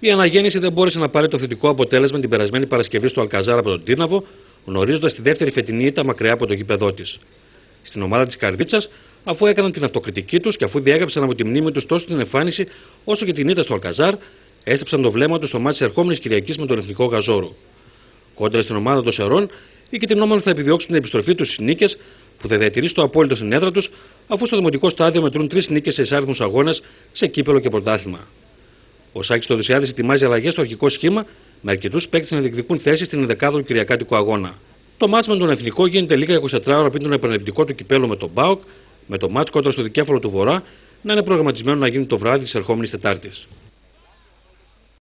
Η αναγέννηση δεν μπόρεσε να πάρει το θετικό αποτέλεσμα την περασμένη Παρασκευή στο Αλκαζάρα από τον Τύρναβο, γνωρίζοντας τη δεύτερη φετινή ήττα μακριά από το γήπεδό της. Στην ομάδα της Καρδίτσας, αφού έκαναν την αυτοκριτική τους και αφού διέγραψαν από τη μνήμη τους τόσο την εμφάνιση όσο και την ήττα στο Αλκαζάρ, έστρεψαν το βλέμμα τους στο μάτι τη ερχόμενης Κυριακής με τον Εθνικό Γαζόρο. Κόντρα στην ομάδα των Σερών, οι κυτρινόμαλοι θα επιδιώξουν την επιστροφή τους στις νίκες που θα διατηρήσει το απόλυτο στην έδρα τους, αφού στο δημοτικό στάδιο μετρούν τρεις νίκες σε εισάριθμους αγώνες σε κύπελο και πρωτάθλημα. Ο Σάκης Τοδυσιάδη ετοιμάζει αλλαγές στο αρχικό σχήμα με αρκετούς παίκτες να διεκδικούν θέση στην 11η Κυριακάτικο αγώνα. Το μάτς με τον Εθνικό γίνεται λίγα 24 ώρα πριν τον επαναληπτικό του κυπέλο με τον Μπάουκ, με το μάτς κόντρα στο δικέφαλο του Βορρά να είναι προγραμματισμένο να γίνει το βράδυ της ερχόμενης Τετάρτης.